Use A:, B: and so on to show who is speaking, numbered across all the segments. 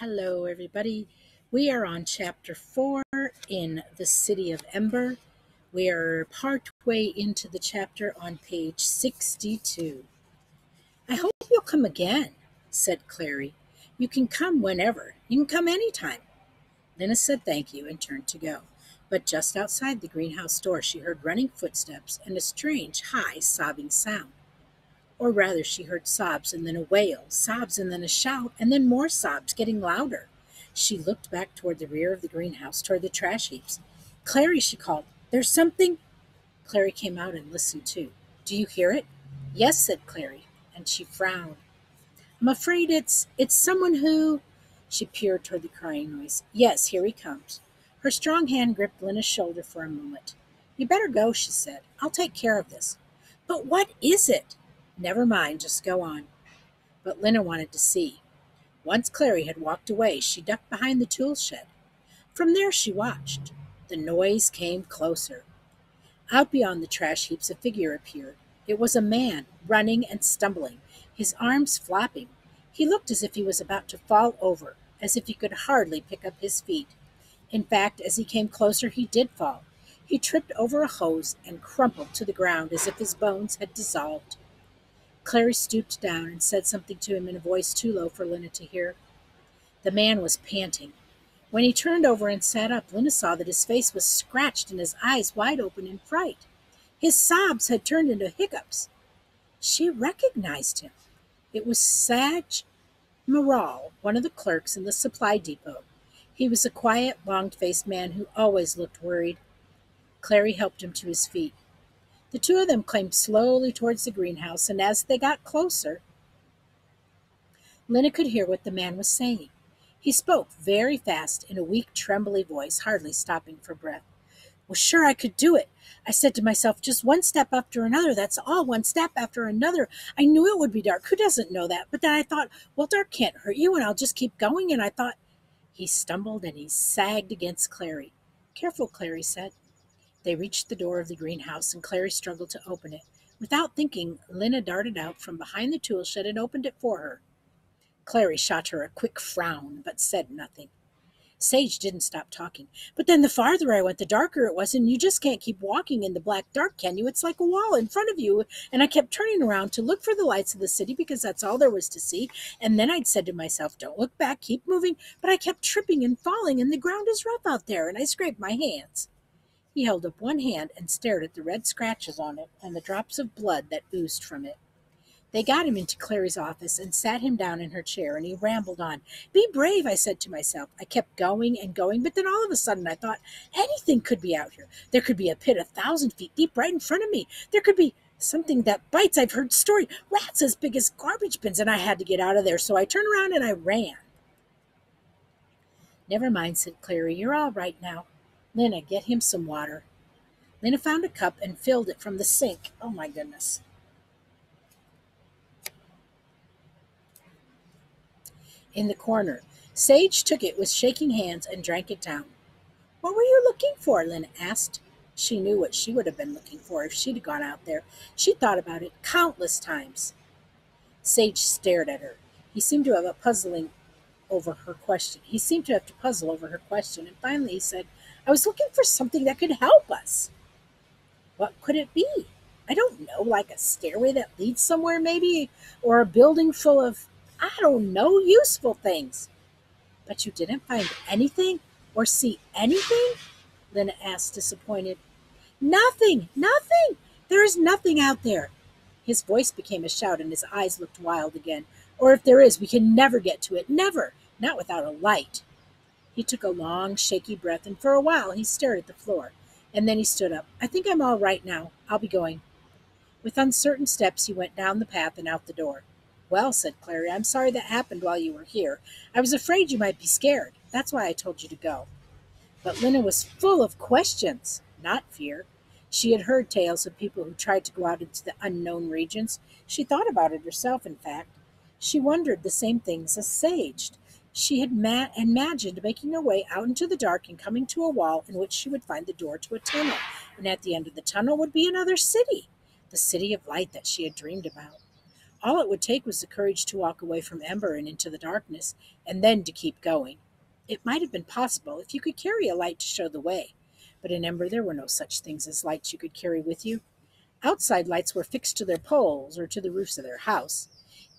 A: Hello, everybody. We are on chapter four in the City of Ember. We are partway into the chapter on page 62. I hope you'll come again, said Clary. You can come whenever. You can come anytime. Lina said thank you and turned to go. But just outside the greenhouse door, she heard running footsteps and a strange, high, sobbing sound. Or rather, she heard sobs and then a wail, sobs and then a shout, and then more sobs, getting louder. She looked back toward the rear of the greenhouse, toward the trash heaps. Clary, she called, there's something. Clary came out and listened too. Do you hear it? Yes, said Clary, and she frowned. I'm afraid it's it's someone who she peered toward the crying noise. Yes, here he comes. Her strong hand gripped Lina's shoulder for a moment. You better go, she said. I'll take care of this. But what is it? Never mind, just go on. But Lina wanted to see. Once Clary had walked away, she ducked behind the tool shed. From there she watched. The noise came closer. Out beyond the trash heaps, a figure appeared. It was a man, running and stumbling, his arms flapping. He looked as if he was about to fall over, as if he could hardly pick up his feet. In fact, as he came closer, he did fall. He tripped over a hose and crumpled to the ground as if his bones had dissolved. Clary stooped down and said something to him in a voice too low for Lina to hear. The man was panting. When he turned over and sat up, Lina saw that his face was scratched and his eyes wide open in fright. His sobs had turned into hiccups. She recognized him. It was Sadge Merrall, one of the clerks in the supply depot. He was a quiet, long faced man who always looked worried. Clary helped him to his feet. The two of them climbed slowly towards the greenhouse, and as they got closer, Lina could hear what the man was saying. He spoke very fast in a weak, trembly voice, hardly stopping for breath. Well, sure, I could do it. I said to myself, just one step after another. That's all, one step after another. I knew it would be dark. Who doesn't know that? But then I thought, well, dark can't hurt you, and I'll just keep going. And I thought, he stumbled and he sagged against Clary. Careful, Clary said. They reached the door of the greenhouse, and Clary struggled to open it. Without thinking, Lina darted out from behind the tool shed and opened it for her. Clary shot her a quick frown, but said nothing. Sage didn't stop talking. But then the farther I went, the darker it was, and you just can't keep walking in the black dark, can you? It's like a wall in front of you. And I kept turning around to look for the lights of the city because that's all there was to see. And then I'd said to myself, don't look back, keep moving. But I kept tripping and falling, and the ground is rough out there, and I scraped my hands. He held up one hand and stared at the red scratches on it and the drops of blood that oozed from it. They got him into Clary's office and sat him down in her chair, and he rambled on. Be brave, I said to myself. I kept going and going, but then all of a sudden I thought anything could be out here. There could be a pit a thousand feet deep right in front of me. There could be something that bites. I've heard story rats as big as garbage bins, and I had to get out of there. So I turned around and I ran. Never mind, said Clary. You're all right now. Lina, get him some water. Lina found a cup and filled it from the sink. Oh my goodness. In the corner, Sage took it with shaking hands and drank it down. What were you looking for? Lina asked. She knew what she would have been looking for if she'd gone out there. She'd thought about it countless times. Sage stared at her. He seemed to have a puzzling over her question. He seemed to have to puzzle over her question, and finally he said, I was looking for something that could help us. What could it be? I don't know, like a stairway that leads somewhere, maybe, or a building full of, I don't know, useful things. But you didn't find anything or see anything? Lina asked, disappointed. Nothing, nothing. There is nothing out there. His voice became a shout and his eyes looked wild again. Or if there is, we can never get to it. Never. Not without a light. He took a long, shaky breath, and for a while he stared at the floor. And then he stood up. I think I'm all right now. I'll be going. With uncertain steps, he went down the path and out the door. Well, said Clary, I'm sorry that happened while you were here. I was afraid you might be scared. That's why I told you to go. But Lina was full of questions, not fear. She had heard tales of people who tried to go out into the unknown regions. She thought about it herself, in fact. She wondered the same things as Sage. She had ma- imagined making her way out into the dark and coming to a wall in which she would find the door to a tunnel, and at the end of the tunnel would be another city, the city of light that she had dreamed about. All it would take was the courage to walk away from Ember and into the darkness, and then to keep going. It might have been possible if you could carry a light to show the way, but in Ember there were no such things as lights you could carry with you. Outside lights were fixed to their poles or to the roofs of their house.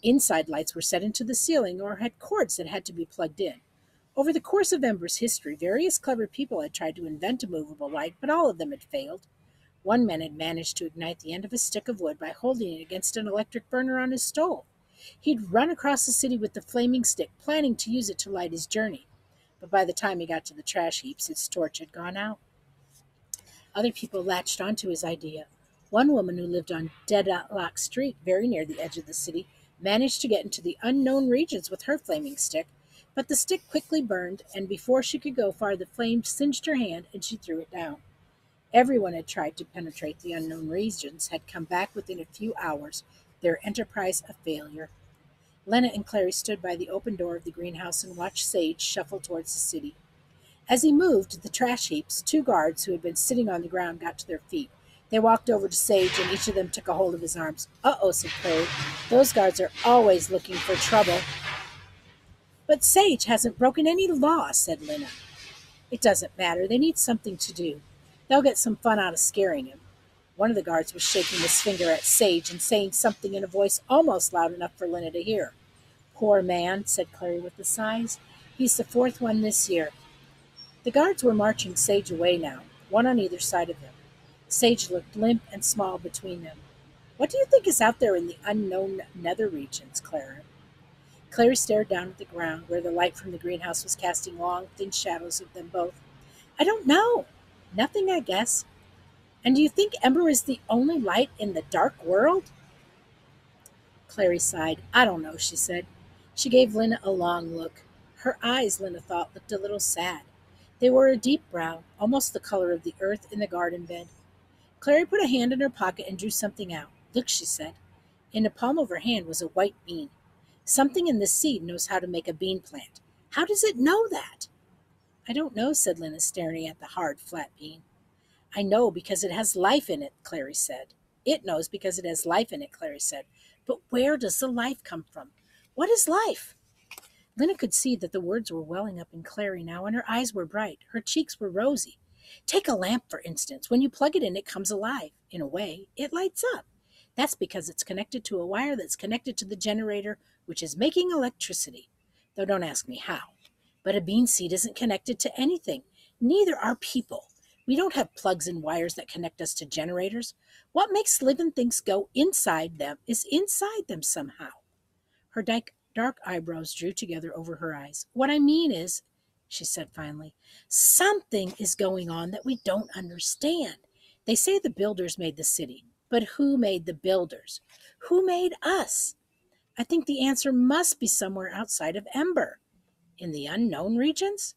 A: Inside lights were set into the ceiling or had cords that had to be plugged in. Over the course of Ember's history, various clever people had tried to invent a movable light, but all of them had failed. One man had managed to ignite the end of a stick of wood by holding it against an electric burner on his stove. He'd run across the city with the flaming stick, planning to use it to light his journey. But by the time he got to the trash heaps, his torch had gone out. Other people latched onto his idea. One woman who lived on Deadlock Street, very near the edge of the city, managed to get into the unknown regions with her flaming stick, but the stick quickly burned, and before she could go far, the flame singed her hand and she threw it down. Everyone had tried to penetrate the unknown regions, had come back within a few hours, their enterprise a failure. Lina and Clary stood by the open door of the greenhouse and watched Sage shuffle towards the city. As he moved the trash heaps, two guards who had been sitting on the ground got to their feet. They walked over to Sage, and each of them took a hold of his arms. Uh oh, said Clary. Those guards are always looking for trouble. But Sage hasn't broken any law, said Lina. It doesn't matter. They need something to do. They'll get some fun out of scaring him. One of the guards was shaking his finger at Sage and saying something in a voice almost loud enough for Lina to hear. Poor man, said Clary with a sigh. He's the fourth one this year. The guards were marching Sage away now, one on either side of him. Sage looked limp and small between them. What do you think is out there in the unknown nether regions, Clara? Clary stared down at the ground where the light from the greenhouse was casting long, thin shadows of them both. I don't know. Nothing, I guess. And do you think Ember is the only light in the dark world? Clary sighed. I don't know, she said. She gave Lina a long look. Her eyes, Lina thought, looked a little sad. They were a deep brown, almost the color of the earth in the garden bed. Clary put a hand in her pocket and drew something out. Look, she said. In the palm of her hand was a white bean. Something in the seed knows how to make a bean plant. How does it know that? I don't know, said Lina, staring at the hard, flat bean. I know because it has life in it, Clary said. It knows because it has life in it, Clary said. But where does the life come from? What is life? Lina could see that the words were welling up in Clary now, and her eyes were bright. Her cheeks were rosy. Take a lamp, for instance. When you plug it in, it comes alive. In a way, it lights up. That's because it's connected to a wire that's connected to the generator, which is making electricity. Though don't ask me how. But a bean seed isn't connected to anything. Neither are people. We don't have plugs and wires that connect us to generators. What makes living things go inside them is inside them somehow. Her dark eyebrows drew together over her eyes. What I mean is, she said finally, something is going on that we don't understand. They say the builders made the city, but who made the builders? Who made us? I think the answer must be somewhere outside of Ember. In the unknown regions?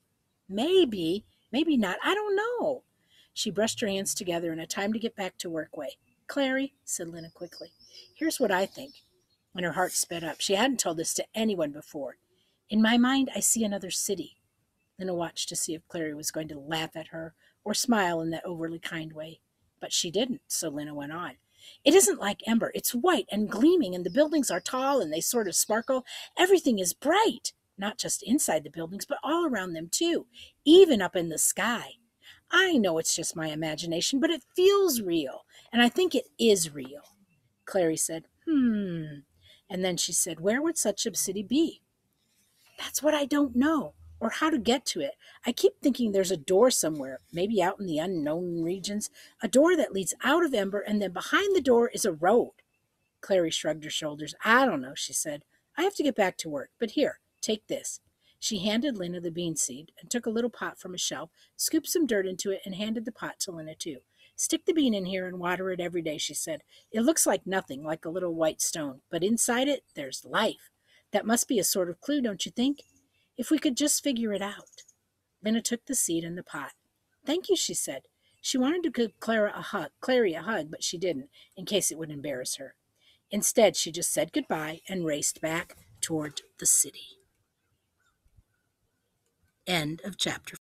A: Maybe, maybe not. I don't know. She brushed her hands together in a time to get back to work way. Clary, said Lina quickly, here's what I think. And her heart sped up. She hadn't told this to anyone before. In my mind, I see another city. Lina watched to see if Clary was going to laugh at her or smile in that overly kind way. But she didn't, so Lina went on. It isn't like Ember. It's white and gleaming, and the buildings are tall and they sort of sparkle. Everything is bright, not just inside the buildings, but all around them, too, even up in the sky. I know it's just my imagination, but it feels real, and I think it is real. Clary said, Hmm. And then she said, Where would such a city be? That's what I don't know or how to get to it. I keep thinking there's a door somewhere, maybe out in the unknown regions, a door that leads out of Ember, and then behind the door is a road. Clary shrugged her shoulders. I don't know, she said. I have to get back to work, but here, take this. She handed Lina the bean seed and took a little pot from a shelf, scooped some dirt into it, and handed the pot to Lina, too. Stick the bean in here and water it every day, she said. It looks like nothing, like a little white stone, but inside it, there's life. That must be a sort of clue, don't you think? If we could just figure it out. Lina took the seed and the pot. Thank you, she said. She wanted to give Clara a hug, Clary a hug, but she didn't, in case it would embarrass her. Instead, she just said goodbye and raced back toward the city. End of chapter